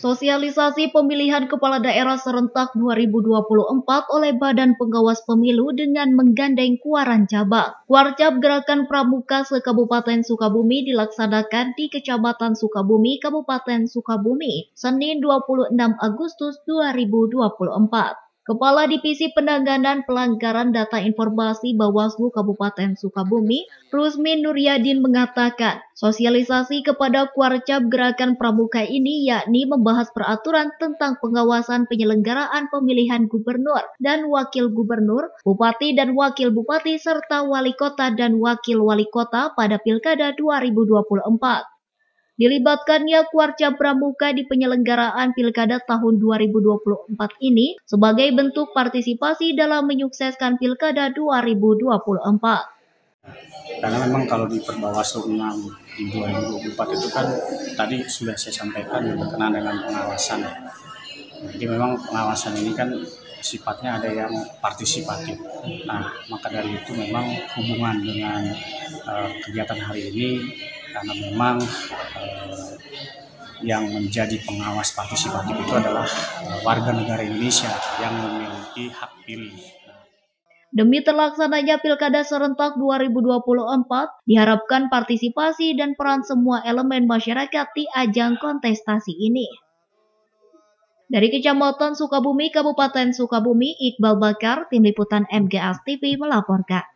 Sosialisasi pemilihan kepala daerah serentak 2024 oleh Badan Pengawas Pemilu dengan menggandeng Kuaran Cabang. Kuarcap Gerakan Pramuka se-Kabupaten Sukabumi dilaksanakan di Kecamatan Sukabumi, Kabupaten Sukabumi, Senin 26 Agustus 2024. Kepala Divisi Penanganan Pelanggaran Data Informasi Bawaslu Kabupaten Sukabumi, Rusmin Nuryadin mengatakan, sosialisasi kepada Kuarcap Gerakan Pramuka ini yakni membahas peraturan tentang pengawasan penyelenggaraan pemilihan gubernur dan wakil gubernur, bupati dan wakil bupati serta wali kota dan wakil wali kota pada Pilkada 2024. Dilibatkannya Kuarca Pramuka di penyelenggaraan Pilkada tahun 2024 ini sebagai bentuk partisipasi dalam menyukseskan Pilkada 2024. Karena memang kalau di Perbawaslu 6 di 2024 itu kan tadi sudah saya sampaikan berkenaan dengan pengawasan. Jadi memang pengawasan ini kan sifatnya ada yang partisipatif. Nah, maka dari itu memang hubungan dengan uh, kegiatan hari ini karena memang eh, yang menjadi pengawas partisipatif itu adalah eh, warga negara Indonesia yang memiliki hak pilih. Demi terlaksananya Pilkada serentak 2024, diharapkan partisipasi dan peran semua elemen masyarakat di ajang kontestasi ini. Dari Kecamatan Sukabumi, Kabupaten Sukabumi, Iqbal Bakar, Tim Liputan MGS TV melaporkan.